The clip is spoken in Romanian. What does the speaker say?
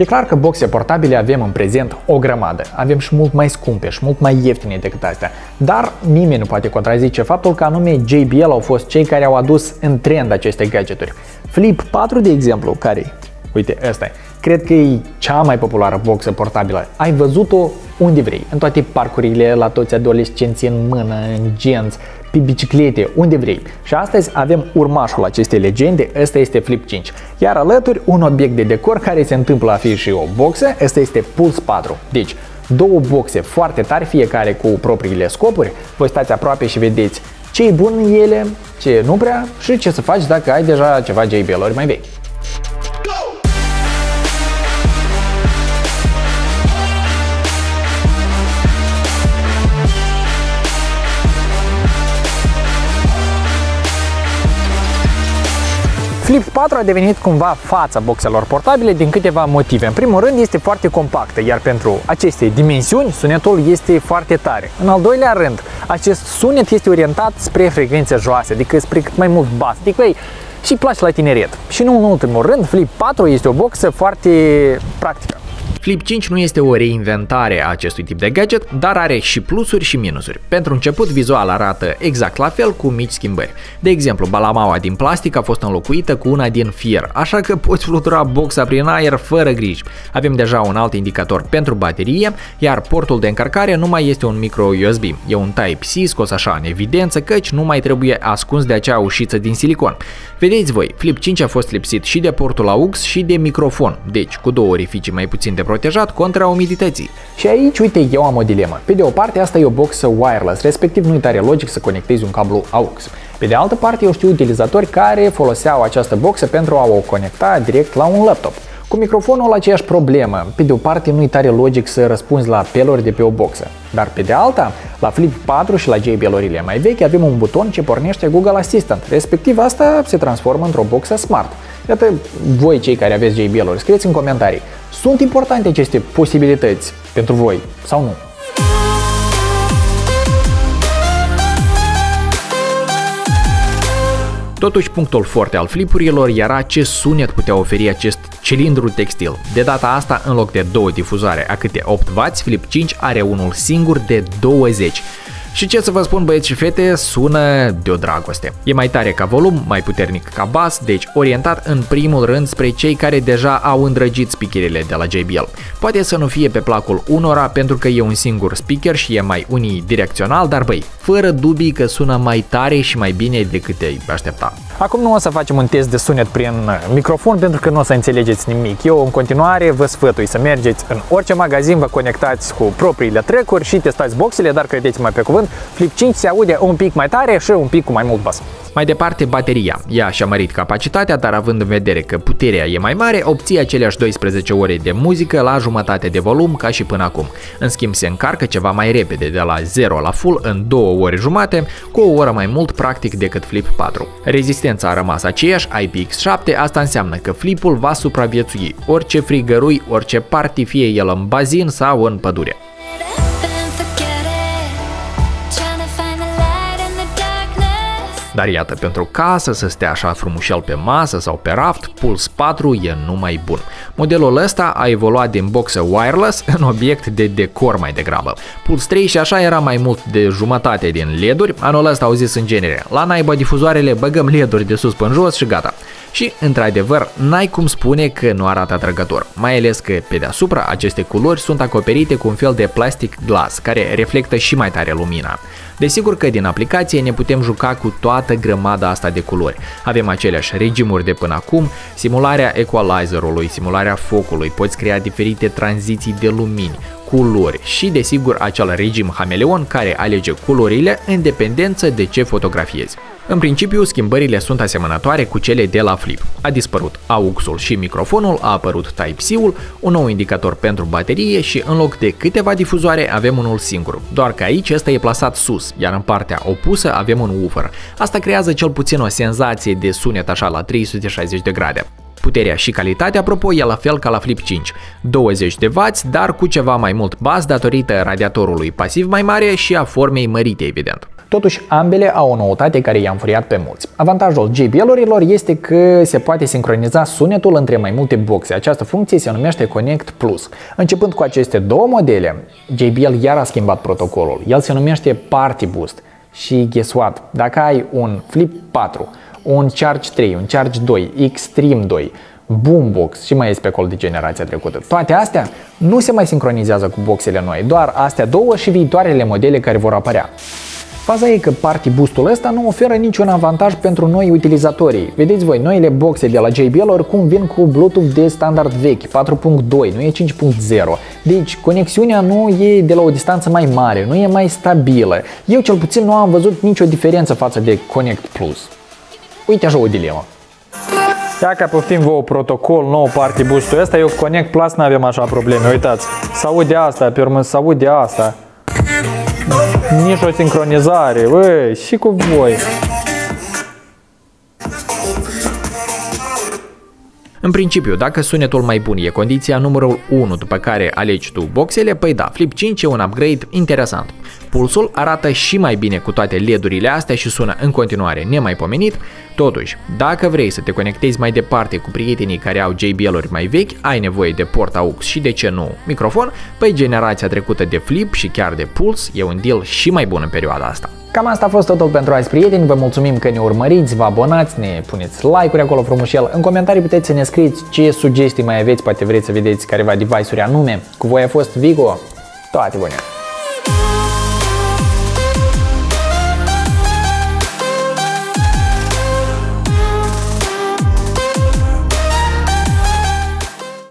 E clar că boxe portabile avem în prezent o grămadă. Avem și mult mai scumpe și mult mai ieftine decât astea. Dar nimeni nu poate contrazice faptul că anume JBL au fost cei care au adus în trend aceste gadgeturi. Flip 4, de exemplu, care Uite, ăsta e. Cred că e cea mai populară boxă portabilă. Ai văzut-o unde vrei, în toate parcurile, la toți adolescenții în mână, în genți, pe biciclete, unde vrei. Și astăzi avem urmașul acestei legende, ăsta este Flip 5. Iar alături un obiect de decor care se întâmplă a fi și o boxă, ăsta este Pulse 4. Deci, două boxe foarte tari, fiecare cu propriile scopuri. Voi stați aproape și vedeți ce e bun în ele, ce nu prea și ce să faci dacă ai deja ceva JBL-uri mai vechi. Flip 4 a devenit cumva fața boxelor portabile din câteva motive. În primul rând este foarte compactă, iar pentru aceste dimensiuni sunetul este foarte tare. În al doilea rând, acest sunet este orientat spre frecvențe joase, adică spre cât mai mult bas, adică ei, și place la tineret. Și nu în ultimul rând, Flip 4 este o boxă foarte practică. Flip 5 nu este o reinventare a acestui tip de gadget, dar are și plusuri și minusuri. Pentru început, vizual arată exact la fel cu mici schimbări. De exemplu, balamaua din plastic a fost înlocuită cu una din fier, așa că poți flutura boxa prin aer fără griji. Avem deja un alt indicator pentru baterie, iar portul de încărcare nu mai este un micro USB, e un Type-C scos așa în evidență căci nu mai trebuie ascuns de acea ușiță din silicon. Vedeți voi, Flip 5 a fost lipsit și de portul AUX și de microfon, deci cu două orificii mai puțin de protejat contra umidității. Și aici, uite, eu am o dilemă. Pe de o parte, asta e o boxă wireless, respectiv nu-i tare logic să conectezi un cablu AUX. Pe de altă parte, eu știu utilizatori care foloseau această boxă pentru a o conecta direct la un laptop. Cu microfonul aceeași problemă. Pe de o parte nu-i tare logic să răspunzi la apeluri de pe o boxă. Dar pe de alta, la Flip 4 și la JBL-urile mai vechi avem un buton ce pornește Google Assistant. Respectiv asta se transformă într-o boxă smart. Iată, voi cei care aveți JBL-uri, scrieți în comentarii. Sunt importante aceste posibilități pentru voi sau nu? Totuși, punctul foarte al flipurilor era ce sunet putea oferi acest cilindru textil. De data asta, în loc de două difuzoare a câte 8W, Flip 5 are unul singur de 20 și ce să vă spun băieți și fete, sună de o dragoste. E mai tare ca volum, mai puternic ca bas, deci orientat în primul rând spre cei care deja au îndrăgit speakerele de la JBL. Poate să nu fie pe placul unora pentru că e un singur speaker și e mai unidirecțional, dar băi, fără dubii că sună mai tare și mai bine decât te aștepta. Acum nu o să facem un test de sunet prin microfon pentru că nu o să înțelegeți nimic. Eu în continuare vă sfătui să mergeți în orice magazin, vă conectați cu propriile trecuri și testați boxele, dar credeți-mă pe cuvânt, Flip 5 se aude un pic mai tare și un pic cu mai mult bas. Mai departe, bateria. Ea și-a mărit capacitatea, dar având în vedere că puterea e mai mare, obții aceleași 12 ore de muzică la jumătate de volum ca și până acum. În schimb, se încarcă ceva mai repede, de la 0 la full în 2 ore jumate, cu o oră mai mult practic decât Flip 4. Rezistența a rămas aceeași, IPX7, asta înseamnă că Flipul va supraviețui orice frigărui, orice party, fie el în bazin sau în pădure. Dar iată, pentru casă să stea așa frumușel pe masă sau pe raft, Puls 4 e numai bun. Modelul ăsta a evoluat din boxă wireless în obiect de decor mai degrabă. Puls 3 și așa era mai mult de jumătate din LED-uri, anul ăsta au zis în genere, la naiba difuzoarele băgăm LED-uri de sus până jos și gata. Și, într-adevăr, n-ai cum spune că nu arată atrăgător, mai ales că pe deasupra aceste culori sunt acoperite cu un fel de plastic glass care reflectă și mai tare lumina. Desigur că din aplicație ne putem juca cu toată grămada asta de culori. Avem aceleași regimuri de până acum, simularea equalizerului, simularea focului, poți crea diferite tranziții de lumini, culori și desigur acel regim hameleon care alege culorile în dependență de ce fotografiezi. În principiu, schimbările sunt asemănătoare cu cele de la Flip. A dispărut AUX-ul și microfonul, a apărut Type-C-ul, un nou indicator pentru baterie și în loc de câteva difuzoare avem unul singur. Doar că aici ăsta e plasat sus, iar în partea opusă avem un woofer. Asta creează cel puțin o senzație de sunet așa la 360 de grade. Puterea și calitatea, apropo, e la fel ca la Flip 5. 20 de W, dar cu ceva mai mult bas datorită radiatorului pasiv mai mare și a formei mărite, evident. Totuși, ambele au o noutate care i-a înfuriat pe mulți. Avantajul JBL-urilor este că se poate sincroniza sunetul între mai multe boxe. Această funcție se numește Connect Plus. Începând cu aceste două modele, JBL iar a schimbat protocolul. El se numește Party Boost. Și guess what? Dacă ai un Flip 4, un Charge 3, un Charge 2, Extreme 2, Boombox și mai este pe acolo de generația trecută. Toate astea nu se mai sincronizează cu boxele noi, doar astea două și viitoarele modele care vor apărea. Faza e că Party Boost-ul ăsta nu oferă niciun avantaj pentru noi utilizatorii. Vedeți voi, noile boxe de la JBL oricum vin cu Bluetooth de standard vechi, 4.2, nu e 5.0. Deci conexiunea nu e de la o distanță mai mare, nu e mai stabilă. Eu cel puțin nu am văzut nicio diferență față de Connect Plus. Uite așa o dilemă. Ia ca poftim vouă protocol nou Party Boost-ul ăsta, eu cu Connect Plus nu avem așa probleme, uitați. Se aude asta, pe urmă se aude asta nici o sincronizare, băi, și În principiu, dacă sunetul mai bun e condiția numărul 1 după care alegi tu boxele, păi da, Flip 5 e un upgrade interesant. Pulsul arată și mai bine cu toate LED-urile astea și sună în continuare nemaipomenit, totuși, dacă vrei să te conectezi mai departe cu prietenii care au JBL-uri mai vechi, ai nevoie de port AUX și de ce nu microfon, păi generația trecută de Flip și chiar de Puls e un deal și mai bun în perioada asta. Cam asta a fost totul pentru azi, prieteni. Vă mulțumim că ne urmăriți, vă abonați, ne puneți like-uri acolo frumușel. În comentarii puteți să ne scrieți ce sugestii mai aveți, poate vreți să vedeți careva device-uri anume. Cu voi a fost Vigo. Toate bune!